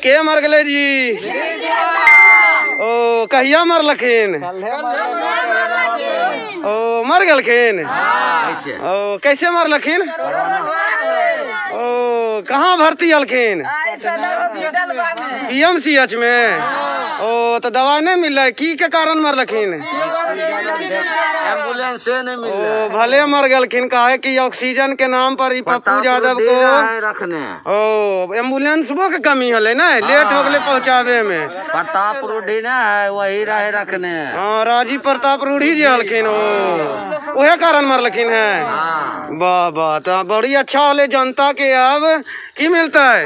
के मर गए जी? ओ कहिया मरल ओ मर गलखिन? ओ कैसे मरलखिन ओ कहाँ भर्ती हलखिन? पीएमसीएच में? ओ तो दवाई नहीं मिल रहा की के कारण मरलखिन एंबुलेंस से नहीं मिल ओ भले मर गलखिन काहे कि ऑक्सीजन के नाम पर पप्पू यादव को रखने। ओ एम्बुलेंसबो के कमी हले ना? लेट हो। गए पहुंचावे में। प्रताप रूढ़ी ना है वही रहे रखने। हाँ राजीव प्रताप रूढ़ी जी हलखिन ओ। उहे कारण मरलखिन है। वाह वाह तो बड़ी अच्छा होले जनता के अब की मिलता है?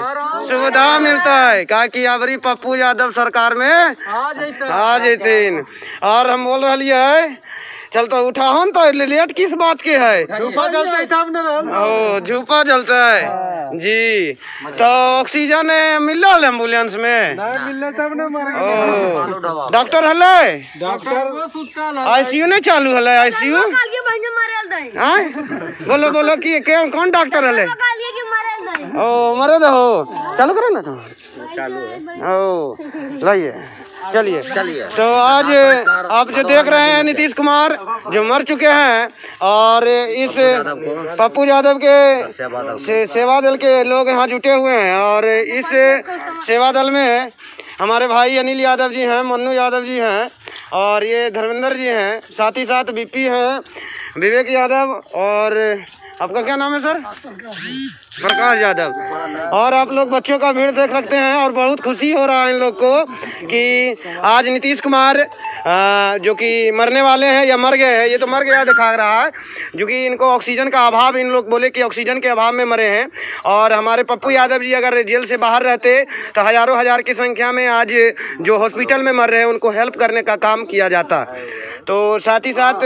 सुविधा मिलता है। का कि अबरी पप्पू यादव सरकार में आ जैतीन। और हम बोल रही चल तो उठाओ न तो लेट किस बात के है? झूपा जलता ओ झूपा जलता है। जी तो ऑक्सीजन मिल रहा है एंबुलेंस में? ओ डॉक्टर हले? डॉक्टर आईसीयू नहीं चालू हले आईसीयू काल के बहने मरल दई हाँ? बोलो बोलो कि कौन डॉक्टर हले? काल के मरल दई ओ मरे दो। चालू करो ना तुम चालू ओ लाइए। चलिए। चलिए। तो आज आप जो देख रहे हैं नीतीश कुमार जो मर चुके हैं और इस पप्पू यादव के से, सेवा दल के लोग यहाँ जुटे हुए हैं और इस सेवा दल में हमारे भाई अनिल यादव जी हैं मन्नू यादव जी हैं और ये धर्मेंद्र जी हैं साथ ही साथ बीपी हैं विवेक यादव और आपका क्या नाम है सर? प्रकाश यादव। और आप लोग बच्चों का भीड़ देख सकते हैं और बहुत खुशी हो रहा है इन लोग को कि आज नीतीश कुमार जो कि मरने वाले हैं या मर गए हैं, ये तो मर गया दिखा रहा है, जो कि इनको ऑक्सीजन का अभाव, इन लोग बोले कि ऑक्सीजन के अभाव में मरे हैं। और हमारे पप्पू यादव जी अगर जेल से बाहर रहते तो हज़ारों हज़ार की संख्या में आज जो हॉस्पिटल में मर रहे हैं, उनको हेल्प करने का काम किया जाता। तो साथ ही साथ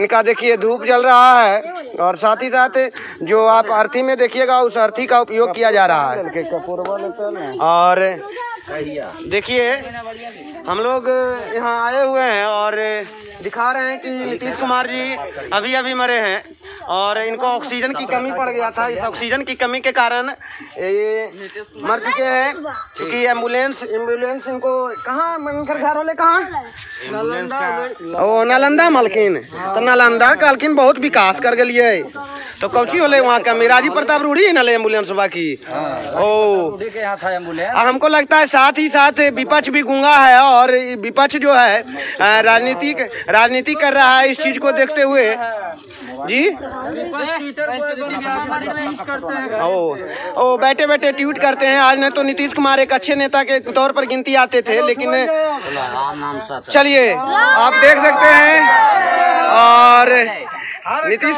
इनका देखिए धूप जल रहा है और साथ ही साथ जो आप अर्थी में देखिएगा, उस अर्थी का उपयोग किया जा रहा है। और देखिए, हम लोग यहाँ आए हुए हैं और दिखा रहे हैं कि नीतीश कुमार जी अभी अभी मरे हैं। और इनको ऑक्सीजन की कमी पड़ गया था। इस ऑक्सीजन की कमी के कारण ये मर चुके हैं। क्योंकि एंबुलेंस एंबुलेंस इनको कहाँ? इनकर घर वाले कहाँ? ओ नालंदा मालकिन। तो नालंदा कालकिन बहुत विकास कर गलिए तो कौची होले वहाँ का? मिराजी प्रताप रूढ़ी नले एंबुलेंस बाकी ओ। हमको लगता है साथ ही साथ विपक्ष भी गुंगा है और विपक्ष जो है राजनीतिक राजनीति कर रहा है इस चीज़ को देखते हुए। जी? ओ ओ, बैठे बैठे, ट्वीट करते हैं। आज नहीं तो नीतीश कुमार एक अच्छे नेता के तौर पर गिनती आते थे, लेकिन चलिए, आप देख सकते हैं। और नीतीश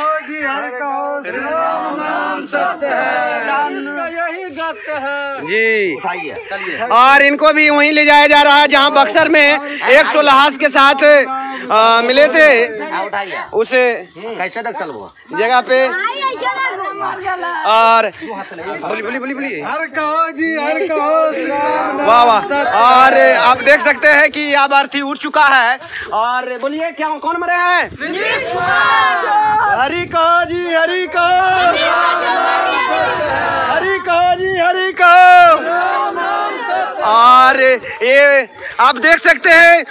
जी। और इनको भी वहीं ले जाया जा रहा है, जहाँ बक्सर में एक सौ लहाज के साथ अ, मिले थे? उसे कैसे तक चलबो जगह पे? चला और बोली बोली बोली बोली। हर कहो जी हर कहो वाह वाह। और आप देख सकते हैं कि अब अर्थी उठ चुका है। और बोलिए क्या कौन मरे हैं? हरी कहो जी हरी कहो। हरी कहो जी हरी कहो। और ये आप देख सकते हैं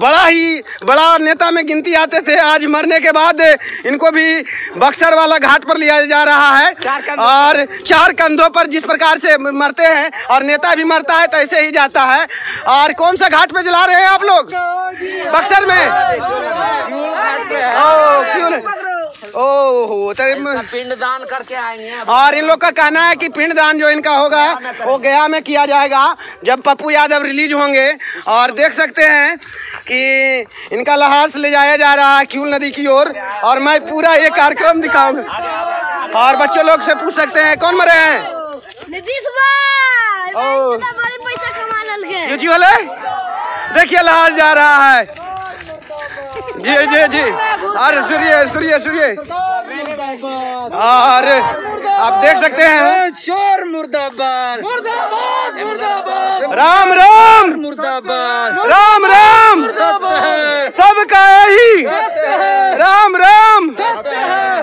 बड़ा ही बड़ा नेता में गिनती आते थे। आज मरने के बाद इनको भी बक्सर वाला घाट पर लिया जा रहा है। और चार कंधों पर जिस प्रकार से मरते हैं और नेता भी मरता है तो ऐसे ही जाता है। और कौन सा घाट पे जला रहे हैं आप लोग? बक्सर में। ओ क्यों नहीं? ओहो तो पिंड दान करके आएँगे और इन लोग का कहना है कि पिंड दान जो इनका होगा वो गया में किया जाएगा जब पप्पू यादव रिलीज़ होंगे। और देख सकते हैं कि इनका लहास ले जाया जा रहा है क्यूल नदी की ओर और मैं पूरा ये कार्यक्रम दिखाऊँगा। और बच्चों लोग से पूछ सकते हैं कौन मरे हैं? नीतीश वाले? देखिए लहास जा रहा है। जी जी जी। अरे सुनिए सुनिए सुनिए। और आप देख सकते हैं। शोर मुर्दाबाद। मुर्दाबाद मुर्दाबाद। राम राम। मुर्दाबाद। राम राम। सबका यही। राम राम।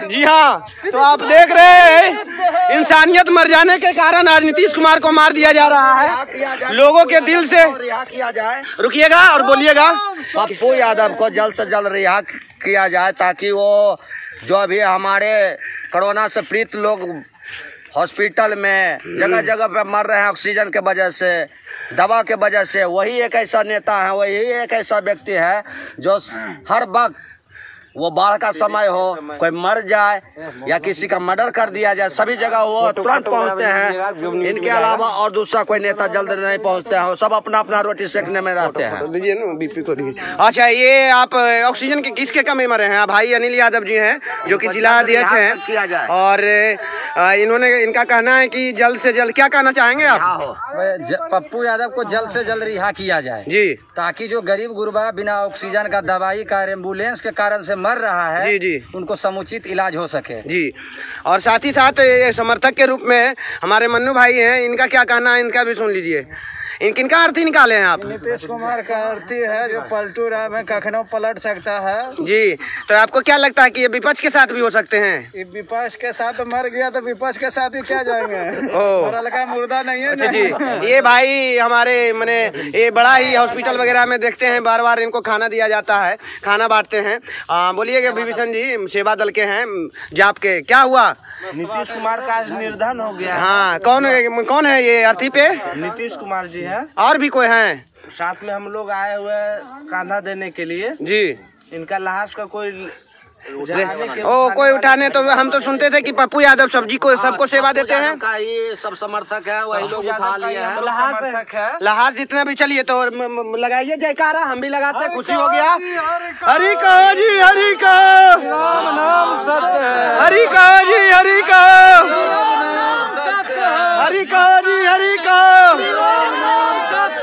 जी हाँ तो आप देख रहे हैं। इंसानियत मर जाने के कारण आज नीतीश कुमार को मार दिया जा रहा है। लोगों के दिल से। रिहा किया जाए। रुकिएगा और बोलिएगा। पप्पू यादव को जल्द से जल्द रिहा किया जाए ताकि वो जो अभी हमारे कोरोना से पीड़ित लोग हॉस्पिटल में जगह जगह पे मर रहे हैं ऑक्सीजन के वजह से दवा के वजह से वही एक ऐसा नेता है वही एक ऐसा व्यक्ति है जो हर वक्त वो बाढ़ का समय हो कोई मर जाए या किसी का मर्डर कर दिया जाए सभी जगह वो तुरंत पहुँचते हैं। इनके अलावा और दूसरा कोई नेता जल्द नहीं पहुँचते हैं सब अपना अपना रोटी सेकने में रहते हैं। दीजिए ना बीपी को दीजिए अच्छा ये आप ऑक्सीजन के किसके कमी मरे हैं? भाई अनिल यादव जी हैं जो कि जिला अध्यक्ष किया हैं। जाए। और इन्होंने इनका कहना है कि जल्द से जल्द क्या कहना चाहेंगे आप? हाँ। हो पप्पू यादव को जल्द से जल्द रिहा किया जाए। जी। ताकि जो गरीब गुरबा बिना ऑक्सीजन का दवाई का एंबुलेंस के कारण से मर रहा है जी, जी। उनको समुचित इलाज हो सके। जी। और साथ ही साथ समर्थक के रूप में हमारे मनु भाई हैं इनका क्या कहना है इनका भी सुन लीजिए। इन किनका अर्थी निकाले हैं आप? नीतीश कुमार का अर्थी है जो पलटू राम है कखनो पलट सकता है। जी तो आपको क्या लगता है कि ये विपक्ष के साथ भी हो सकते हैं? विपक्ष के साथ मर गया तो विपक्ष के साथ ही क्या जाएँगे? ओ। मरल मुर्दा नहीं है अच्छा ना। जी ये भाई हमारे मैंने ये बड़ा ही हॉस्पिटल वगैरह में देखते हैं बार बार इनको खाना दिया जाता है खाना बांटते हैं। आ, बोलिएगा विभीषण जी सेवा दल के हैं जाप के क्या हुआ? नीतीश कुमार का निर्धन हो गया। हाँ कौन कौन है ये अर्थी पे? नीतीश कुमार जी है। और भी कोई है? साथ में हम लोग आए हुए कांधा देने के लिए। जी। इनका लाश का कोई ओ कोई उठाने तो हम तो सुनते थे कि पप्पू यादव सब्ज़ी को सबको सेवा देते हैं। का ये सब समर्थक है वही लोग उठा लिए हैं समर्थक है। लहास जितना भी चलिए तो लगाइए। जयकारा हम भी लगाते हैं। खुशी हो गया। हरी कहो। जी हरी कहो। हरी कहो जी हरी कहो। हरी कहो जी हरी कहो।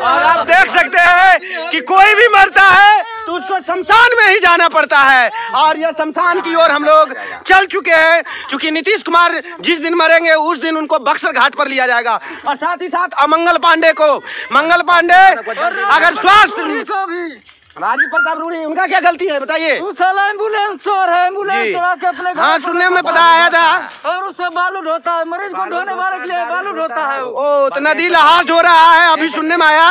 और आप देख सकते हैं कि कोई भी मरता है तो उसको शमशान में ही जाना पड़ता है। और यह शमशान की ओर हम लोग चल चुके हैं। क्योंकि नीतीश कुमार जिस दिन मरेंगे उस दिन उनको बक्सर घाट पर लिया जाएगा। और साथ ही साथ अमंगल पांडे को मंगल पांडे अगर स्वास्थ्य राजीव प्रताप रूड़ी उनका क्या गलती है बताइए। एंबुलेंस चोर है एंबुलेंस के अपने हाँ सुनने में पता आया था। और उससे बालू ढोता है मरीज़ को ढोने वाले के लिए बालू ढोता है ओ तो नदी लहास हो रहा है अभी सुनने में आया।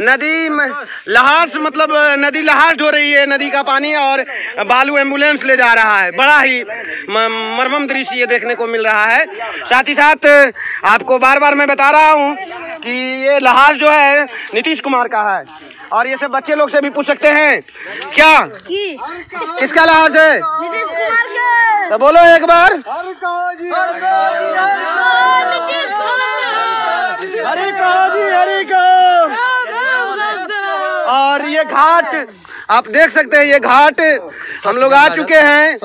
नदी में लहास मतलब नदी लहास हो रही है नदी का पानी और बालू एंबुलेंस ले जा रहा है। बड़ा ही मर्मम दृश्य ये देखने को मिल रहा है। साथ ही साथ आपको बार बार मैं बता रहा हूँ कि ये लहास जो है नीतीश कुमार का है। और ये सब बच्चे लोग से भी पूछ सकते हैं। क्या? किसका लहास है? तो बोलो एक बार। हरी कहो जी हरी कहो। और ये घाट आप देख सकते हैं ये घाट हम लोग आ चुके हैं।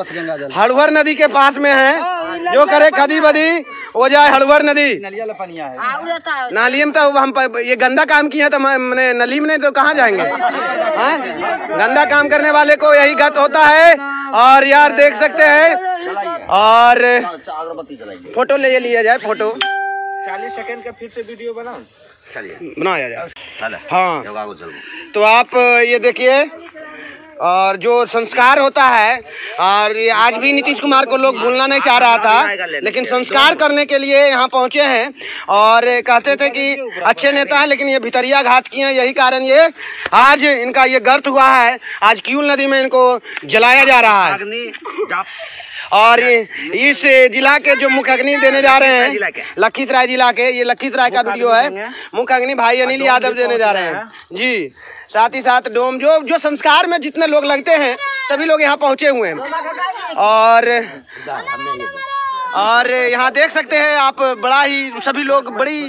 हड़वर नदी के पास में है। जो करे खदी बदी वो जाए हड़वर नदी। है। नाली में तो हम ये गंदा काम किया तो मैंने नली में नहीं तो कहाँ जाएँगे? हैं? गंदा काम करने वाले को यही गत होता है। और यार देख सकते हैं। और फ़ोटो ले लिया जाए फ़ोटो। चालीस सेकंड का फिर से वीडियो बनाओ। चलिए बनाया जाए। हाँ। तो आप ये देखिए, और जो संस्कार होता है, और ये आज भी नीतीश कुमार को लोग भूलना नहीं चाह रहा था, लेकिन संस्कार करने के लिए यहाँ पहुँचे हैं, और कहते थे कि अच्छे नेता हैं, लेकिन ये भितरिया घात किए हैं, यही कारण ये, आज इनका ये गर्त हुआ है, आज क्यूल नदी में इनको जलाया जा रहा है। और ये इस जिला के जो मुख्य अग्नि देने जा रहे हैं लखीसराय जिला के ये लखीसराय का वीडियो है। मुख्य अग्नि भाई अनिल यादव देने जा रहे हैं। जी साथ ही साथ डोम जो जो संस्कार में जितने लोग लगते हैं सभी लोग यहाँ पहुँचे हुए हैं। और और यहाँ देख सकते हैं आप बड़ा ही सभी लोग बड़ी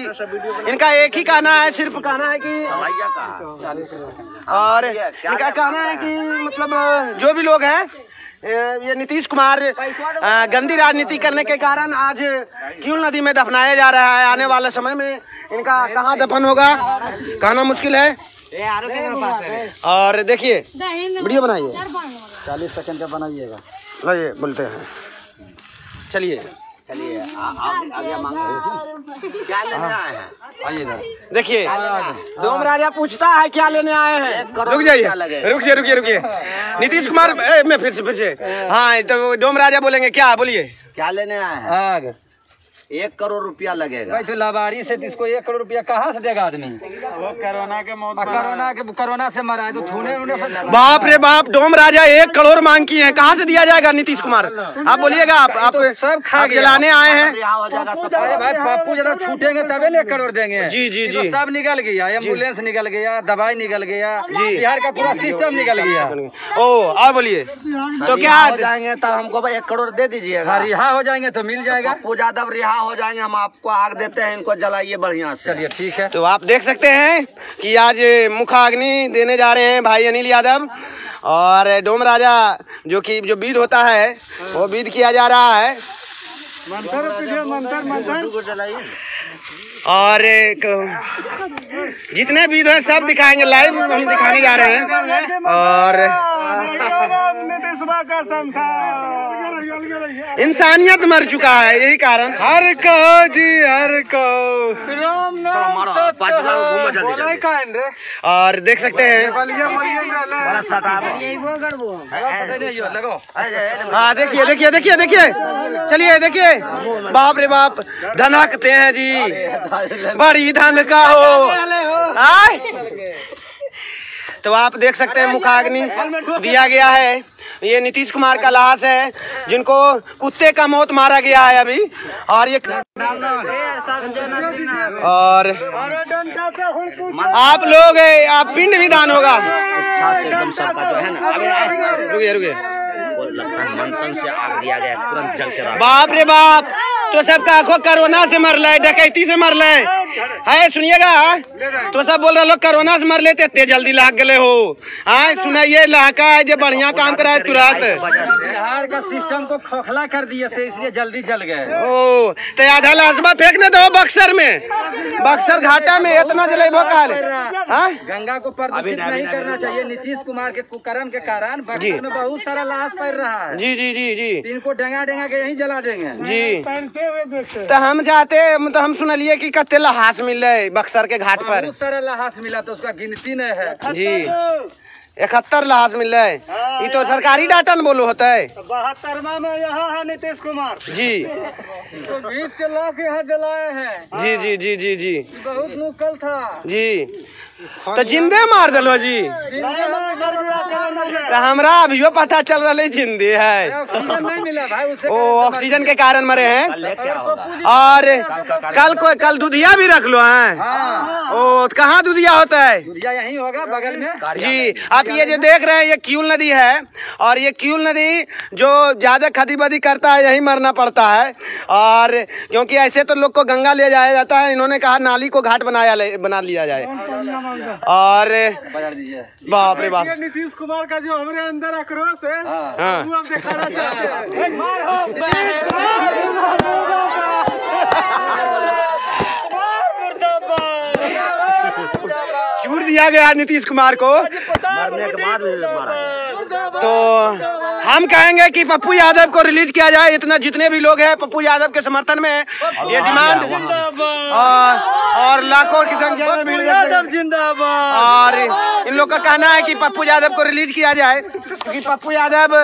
इनका एक ही कहना है सिर्फ़ कहना है कि और इनका कहना है? कि मतलब जो भी लोग हैं ये नीतीश कुमार गंदी राजनीति करने के कारण आज क्यूल नदी में दफनाया जा रहा है। आने वाले समय में इनका कहाँ दफन होगा? कहना मुश्किल है। और देखिए वीडियो बनाइए। चालीस सेकंड का बनाइएगा। बोलते हैं। चलिए। चलिए आगे आगे मांगो क्या लेने आए हैं? आइए इधर। देखिए डोम राजा पूछता है क्या लेने आए हैं। रुक जाइए। रुकिए रुकिए रुकिए। नीतीश कुमार मैं फिर से फिर से। हाँ तो डोम राजा बोलेंगे क्या बोलिए। क्या लेने आए हैं आग। एक करोड़ रुपया लगेगा। भाई तो लावारी से तो इसको एक करोड़ रुपया कहाँ से देगा आदमी? वो कोरोना के मौत कोरोना के कोरोना से मरा है तो उन्हें से बाप रे बाप डोम राजा एक करोड़ मांग की है कहाँ से दिया जाएगा नीतीश कुमार? आप बोलिएगा आप आप तो सब खा आप। जलाने आए हैं। रिहा हो जाएगा सब अरे भाई पप्पू जब छूटेंगे तबे ना एक करोड़ देंगे। जी, जी, तो जी। सब निकल गया एंबुलेंस निकल गया दवाई निकल गया जी। बिहार का पूरा सिस्टम निकल गया। ओ आप बोलिए। तो क्या जाएँगे तब हमको एक करोड़ दे दीजिएगा। हाँ रिहा हो जाएँगे तो मिल जाएगा। पप्पू यादव रिहा हो जाएँगे हम आपको आग देते हैं इनको जलाइए बढ़िया से। चलिए ठीक है। तो आप देख सकते हैं कि आज मुखाग्नि देने जा रहे हैं भाई अनिल यादव और डोम राजा जो कि जो बीध होता है वो बीध किया जा रहा है। मंत्र मंत्र मंत्र और एक जितने बीद हैं सब दिखाएँगे लाइव हम दिखाने जा रहे हैं। और इंसानियत मर चुका है यही कारण। हर को जी हर को राम नाम मारो, सत्य पाँच हज़ार है। घूमो जल्दी जल्दी। और देख सकते हैं। हाँ देखिए देखिए देखिए देखिए। चलिए देखिए। बाप रे बाप। धनकते हैं जी। बड़ी धन का हो। आय? तो आप देख सकते हैं मुखाग्नि दिया गया है। ये नीतीश कुमार का लाश है जिनको कुत्ते का मौत मारा गया है अभी। और ये और आप लोग आप पिंड भी दान होगा। इच्छा से एकदम सबका जो है ना रुकिए रुकिए। वो लगता मंथन से आग दिया गया तुरंत जल के बाप रे बाप। तो सबका आँखों कोरोना से मर लाए डकैती से मर है सुनिएगा? तो सब बोल रहे लोग कोरोना से मर लेते जल्दी लाग गए हो। आए सुनाइए लहका है जो बढ़िया काम करा है तुरंत। बिहार का सिस्टम को खोखला कर दिए से इसलिए जल्दी जल गए। ओ तो आधा लाशबा फेंकने दो बक्सर में। बक्सर घाटा में इतना जलेबो काल। हाँ? गंगा को प्रदूषित नहीं करना चाहिए। नीतीश कुमार के कुकर्म के कारण बक्सर में बहुत सारा लाश पड़ रहा है। जी जी जी जी। तो इनको डेंगा डेंगा के यहीं जला देंगे। जी। पहनते हुए देखते तो हम जाते तो हम सुनलिए की कत्ते लहास मिले बक्सर के घाट पर। बहुत सारा लाश मिला तो उसका गिनती नहीं है। जी। इकहत्तर लहाज मिल। रहे ये तो सरकारी डाटा न बोलो होता। है बहत्तरवा में यहाँ है नीतीश कुमार। जी। तो बीस के लाख यहाँ जलाए हैं। जी जी जी जी जी। बहुत मुकल था। जी। तो जिंदे मार दिलो जी। तो हमरा अभियो पता चल रहा है। जिंदे है ओ ऑक्सीजन के कारण मरे हैं। और कल को कल दूधिया भी रख लो है। हाँ। ओ तो कहाँ दूधिया होता है? दुधिया यहीं होगा बगल में। जी आप ये जो देख रहे हैं ये क्यूल नदी है। और ये क्यूल नदी जो ज़्यादा खदी बदी करता है यही मरना पड़ता है। और क्योंकि ऐसे तो लोग को गंगा ले जाया जाता है इन्होंने कहा नाली को घाट बनाया बना लिया जाए। और बजा बाप रे बाप। नीतीश कुमार का जो हमारे अंदर आक्रोश है हाँ। हाँ। वो हम दिखाना चाहते हैं। छूट दिया गया नीतीश कुमार को। मरने के बाद मारा। तो हम कहेंगे कि पप्पू यादव को रिलीज़ किया जाए इतना जितने भी लोग हैं पप्पू यादव के समर्थन में ये डिमांड और, और लाखों की संख्या में भीड़ यादव जिंदाबाद। और इन लोग का कहना है कि पप्पू यादव को रिलीज़ किया जाए। क्योंकि पप्पू यादव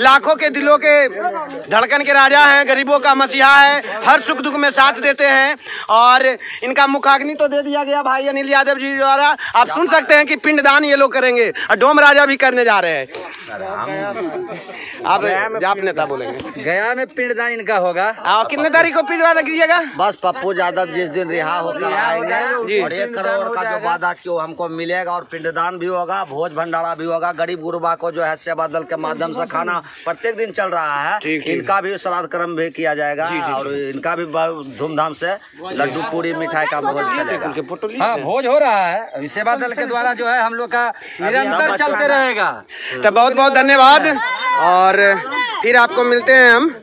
लाखों के दिलों के धड़कन के राजा हैं गरीबों का मसीहा है हर सुख दुख में साथ देते हैं। और इनका मुखाग्नि तो दे दिया गया भाई अनिल यादव जी द्वारा। आप सुन सकते हैं कि पिंडदान ये लोग करेंगे और डोम राजा भी करने जा रहे हैं। आप आप नेता बोलेंगे। गया में पिंडदान इनका होगा। और कितने तारीख को पिजवा दीजिएगा? बस पप्पू यादव जिस दिन रिहा होकर आएँगे और एक करोड़ का जो वादा क्यों हमको मिलेगा और पिंडदान भी होगा भोज भंडारा भी होगा गरीब गुरबा को जो है सेवा दल के माध्यम से खाना प्रत्येक दिन चल रहा है। ठीक, ठीक। इनका भी श्राद्ध कर्म भी किया जाएगा और इनका भी धूमधाम से लड्डू पूरी मिठाई का भोज चलेगा हाँ भोज हो रहा है। सेवा दल के द्वारा जो है हम लोग का निरंतर चलते रहेगा। तो बहुत बहुत धन्यवाद। और फिर आपको मिलते हैं हम।